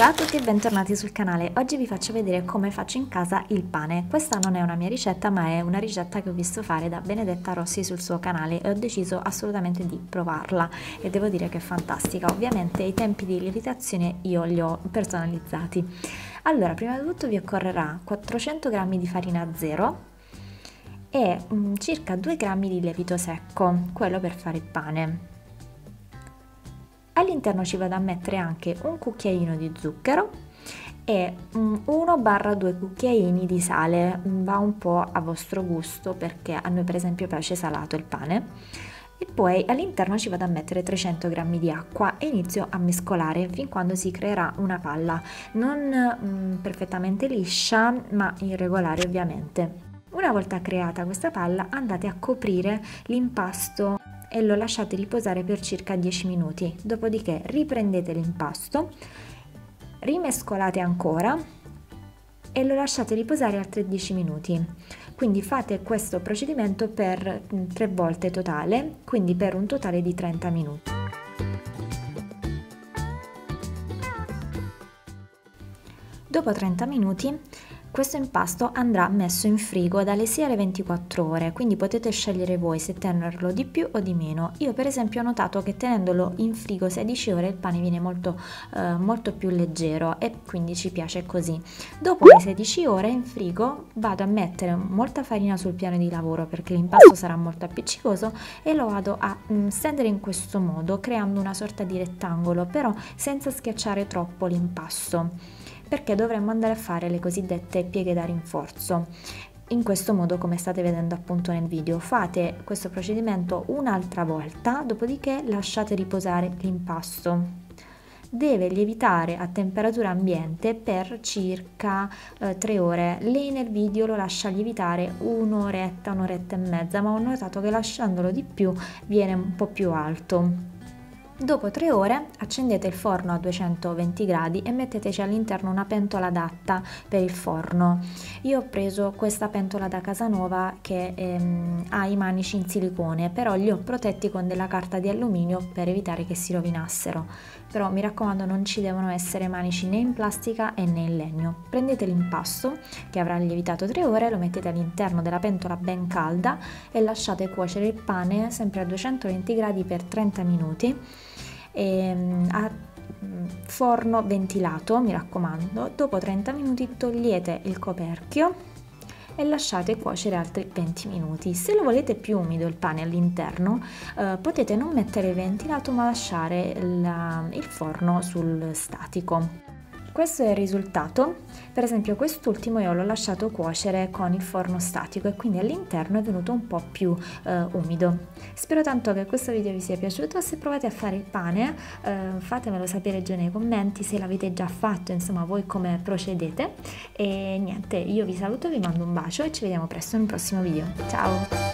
Ciao a tutti e bentornati sul canale. Oggi vi faccio vedere come faccio in casa il pane. Questa non è una mia ricetta ma è una ricetta che ho visto fare da Benedetta Rossi sul suo canale e ho deciso assolutamente di provarla e devo dire che è fantastica. Ovviamente i tempi di lievitazione io li ho personalizzati. Allora, prima di tutto vi occorrerà 400 g di farina zero e um, circa 2 g di lievito secco, quello per fare il pane. All'interno ci vado a mettere anche un cucchiaino di zucchero e 1-2 cucchiaini di sale, va un po' a vostro gusto perché a noi per esempio piace salato il pane. E poi all'interno ci vado a mettere 300 g di acqua e inizio a mescolare fin quando si creerà una palla, non mm, perfettamente liscia ma irregolare ovviamente. Una volta creata questa palla andate a coprire l'impasto e lo lasciate riposare per circa 10 minuti, dopodiché riprendete l'impasto, rimescolate ancora e lo lasciate riposare altri 10 minuti. Quindi fate questo procedimento per 3 mm, volte totale, quindi per un totale di 30 minuti. Dopo 30 minuti questo impasto andrà messo in frigo dalle 6 alle 24 ore, quindi potete scegliere voi se tenerlo di più o di meno. Io per esempio ho notato che tenendolo in frigo 16 ore il pane viene molto, eh, molto più leggero e quindi ci piace così. Dopo le 16 ore in frigo vado a mettere molta farina sul piano di lavoro perché l'impasto sarà molto appiccicoso e lo vado a mm, stendere in questo modo creando una sorta di rettangolo però senza schiacciare troppo l'impasto perché dovremmo andare a fare le cosiddette pieghe da rinforzo. In questo modo, come state vedendo appunto nel video, fate questo procedimento un'altra volta, dopodiché lasciate riposare l'impasto deve lievitare a temperatura ambiente per circa eh, 3 ore. Lei nel video lo lascia lievitare un'oretta, un'oretta e mezza, ma ho notato che lasciandolo di più viene un po' più alto. Dopo 3 ore accendete il forno a 220 gradi e metteteci all'interno una pentola adatta per il forno. Io ho preso questa pentola da Casanova che ehm, ha i manici in silicone, però li ho protetti con della carta di alluminio per evitare che si rovinassero. Però mi raccomando non ci devono essere manici né in plastica né in legno. Prendete l'impasto che avrà lievitato 3 ore, lo mettete all'interno della pentola ben calda e lasciate cuocere il pane sempre a 220 gradi per 30 minuti ehm, a mm, forno ventilato, mi raccomando. Dopo 30 minuti togliete il coperchio e lasciate cuocere altri 20 minuti. Se lo volete più umido il pane all'interno, eh, potete non mettere il ventilato ma lasciare la, il forno sul statico. Questo è il risultato, per esempio quest'ultimo io l'ho lasciato cuocere con il forno statico e quindi all'interno è venuto un po' più eh, umido. Spero tanto che questo video vi sia piaciuto, se provate a fare il pane eh, fatemelo sapere giù nei commenti se l'avete già fatto, insomma voi come procedete e niente, io vi saluto, vi mando un bacio e ci vediamo presto in un prossimo video. Ciao!